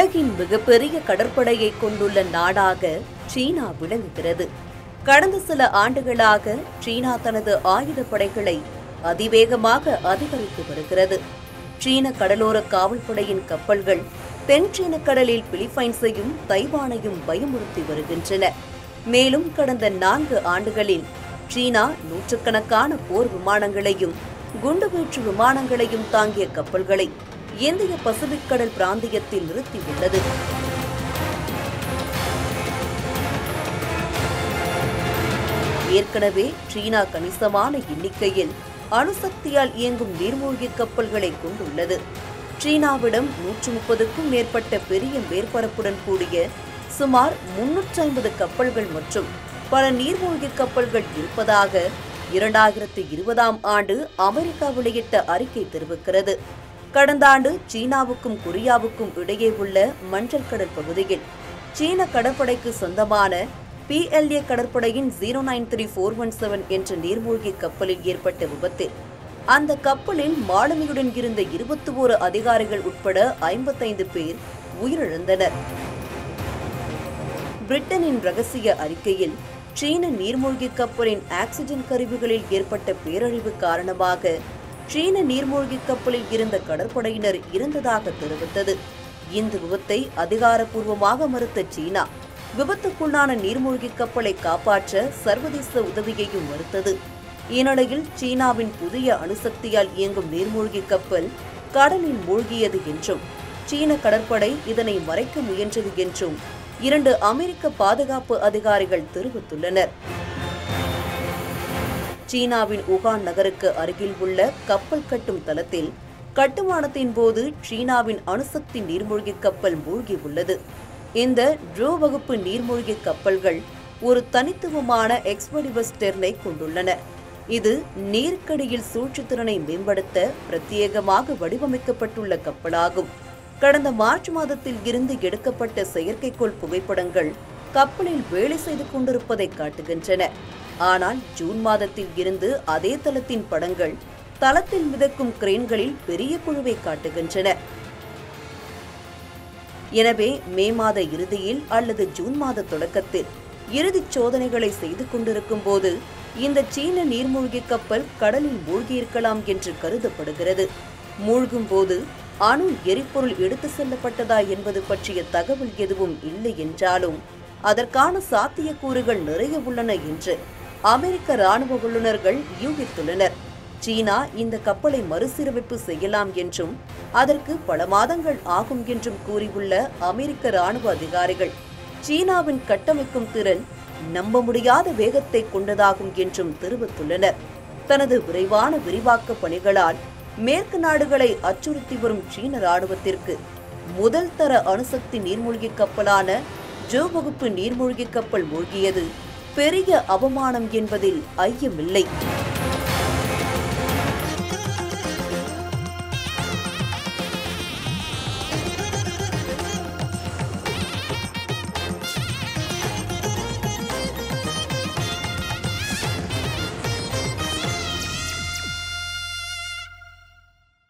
உலகின் மிகப்பெரிய கடற்படையை கொண்டுள்ள நாடாக சீனா விளங்குகிறது. கடந்த சில ஆண்டுகளாக சீனா தனது ஆயுதப்படைகளை அதிவேகமாக அதிகரித்து வருகிறது. சீன கடலோர காவல்படையின் கப்பல்கள் தென் சீன கடலில் பிலிப்பைன்ஸையும் தைவானையும் பயமுறுத்தி வருகின்றன. மேலும் கடந்த நான்கு ஆண்டுகளில் சீனா நூற்றுக்கணக்கான போர் விமானங்களையும் குண்டுவீச்சு விமானங்களையும் தாங்கிய கப்பல்களை இந்திய பசிபிக் கடல் பிராந்தியத்தில் நிறுத்தியுள்ளது. ஏற்கனவே சீனா கணிசமான எண்ணிக்கையில் அணுசக்தியால் இயங்கும் நீர்மூழ்கி கப்பல்களை கொண்டுள்ளது. சீனாவிடம் நூற்று முப்பதுக்கும் மேற்பட்ட பெரிய மேற்பரப்புடன் கூடிய சுமார் முன்னூற்றி ஐம்பது கப்பல்கள் மற்றும் பல நீர்மூழ்கி கப்பல்கள் இருப்பதாக இரண்டாயிரத்து இருபதாம் ஆண்டு அமெரிக்கா வெளியிட்ட அறிக்கை தெரிவிக்கிறது. கடந்த ஆண்டு சீனாவுக்கும் கொரியாவுக்கும் இடையே உள்ள மஞ்சள் கடல் பகுதியில் சீன கடற்படைக்கு சொந்தமான பிஎல்ஏ கடற்படையின் zero nine three four one seven என்ற நீர்மூழ்கி கப்பலில் ஏற்பட்ட விபத்தில் அந்த கப்பலில் மாலுமியுடன் இருந்த இருபத்தி ஓரு அதிகாரிகள் உட்பட ஐம்பத்தைந்து பேர் உயிரிழந்தனர். பிரிட்டனின் ரகசிய அறிக்கையில் சீன நீர்மூழ்கி கப்பலின் ஆக்சிஜன் கருவிகளில் ஏற்பட்ட பேரழிவு காரணமாக சீன நீர்மூழ்கி கப்பலில் இருந்த கடற்படையினர் இறந்ததாக தெரிவித்தது. இந்த விபத்தை அதிகாரப்பூர்வமாக மறுத்த சீனா விபத்துக்குள்ளான நீர்மூழ்கி கப்பலை காப்பாற்ற சர்வதேச உதவியையும் மறுத்தது. இந்நிலையில் சீனாவின் புதிய அணுசக்தியால் இயங்கும் நீர்மூழ்கி கப்பல் கடலில் மூழ்கியது என்றும் சீன கடற்படை இதனை மறைக்க முயன்றது என்றும் இரண்டு அமெரிக்க பாதுகாப்பு அதிகாரிகள் தெரிவித்துள்ளனர். சீனாவின் உகான் நகருக்கு அருகில் உள்ள கப்பல் கட்டும் தளத்தில் கட்டுமானத்தின் போது சீனாவின் அணுசக்தி நீர்மூழ்கி கப்பல் மூழ்கி உள்ளது இந்த ட்ரோ வகுப்பு நீர்மூழ்கி கப்பல்கள் ஒரு தனித்துவமான எக்ஸ்வடிவஸ் ஸ்டெர்னை கொண்டுள்ளன. இது நீருக்கடியில் சூழ்ச்சித்திறனை மேம்படுத்த பிரத்யேகமாக வடிவமைக்கப்பட்டுள்ள கப்பலாகும். கடந்த மார்ச் மாதத்தில் இருந்து எடுக்கப்பட்ட செயற்கைக்கோள் புகைப்படங்கள் கப்பலில் வேலை செய்து கொண்டிருப்பதை காட்டுகின்றன. ஆனால் ஜூன் மாதத்தில் இருந்து அதே தளத்தின் படங்கள் தளத்தில் மிதக்கும் கிரேன்களில் பெரிய குழுவை காட்டுகின்றன. எனவே மே மாத இறுதியில் அல்லது ஜூன் மாத தொடக்கத்தில் இறுதிச் சோதனைகளை செய்து கொண்டிருக்கும் போது இந்த சீன நீர்மூழ்கி கப்பல் கடலில் மூழ்கியிருக்கலாம் என்று கருதப்படுகிறது. மூழ்கும் போது அணு எரிபொருள் எடுத்து செல்லப்பட்டதா என்பது பற்றிய தகவல் எதுவும் இல்லை என்றாலும் அதற்கான சாத்தியக்கூறுகள் நிறைய உள்ளன என்று அமெரிக்க ராணுவ வல்லுநர்கள் யூகித்துள்ளனர். சீனா இந்த கப்பலை மறுசீரமைப்பு செய்யலாம் என்றும் அதற்கு பல மாதங்கள் ஆகும் என்றும் கூறியுள்ள அமெரிக்க ராணுவ அதிகாரிகள் சீனாவின் கட்டமைக்கும் திறன் நம்ப முடியாத வேகத்தை கொண்டதாகும் என்றும் தெரிவித்துள்ளனர். தனது விரைவான விரிவாக்க பணிகளால் மேற்கு நாடுகளை அச்சுறுத்தி வரும் சீன ராணுவத்திற்கு முதல் தர அணுசக்தி நீர்மூழ்கி கப்பலான ஜோ வகுப்பு நீர்மூழ்கி கப்பல் மூழ்கியது. பெரிய அவமானம் என்பதில் ஐயமில்லை.